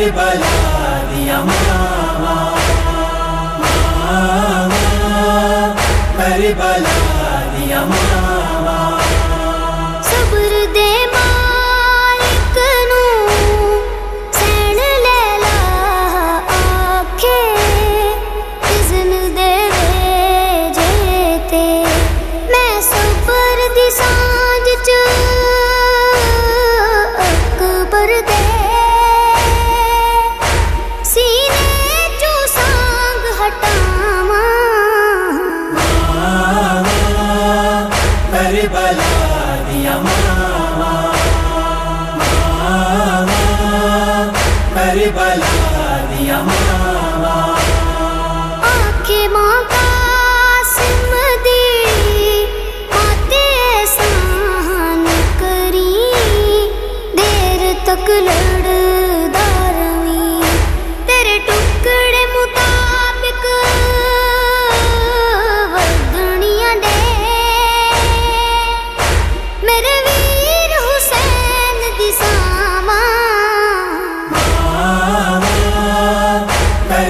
Karbala दिया मनावा Karbala दिया मनावा कर बला दिया मामा मामा कर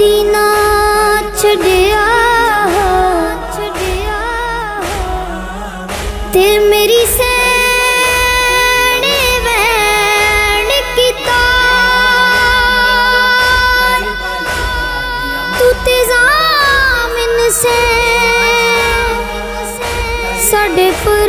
ਮਦੀਨਾ ਛੱਡਿਆ ਛੱਡਿਆ। ਤੇ ਮੇਰੀ ਸੈਣੇ ਵੈਣ ਕੀਤਾ। ਤੂੰ ਤੇ ਜ਼ਾਮਨ ਸੇ ਸਾਡੇ ਪਰ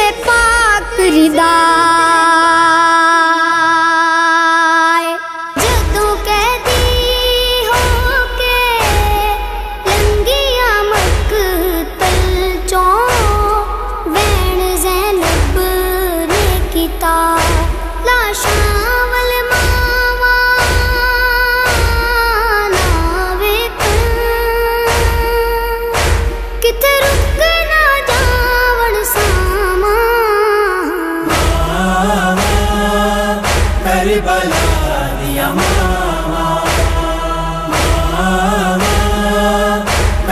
Rida.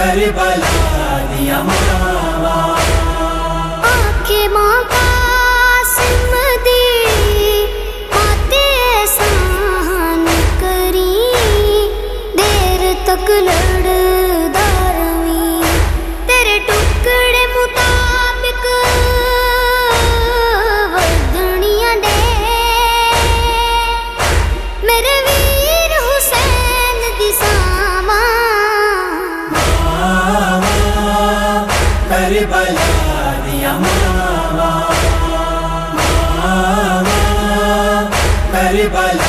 करबला दिया मनावा आपके का Everybody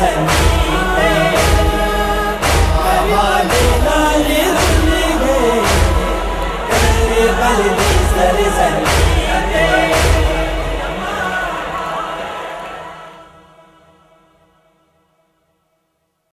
Sen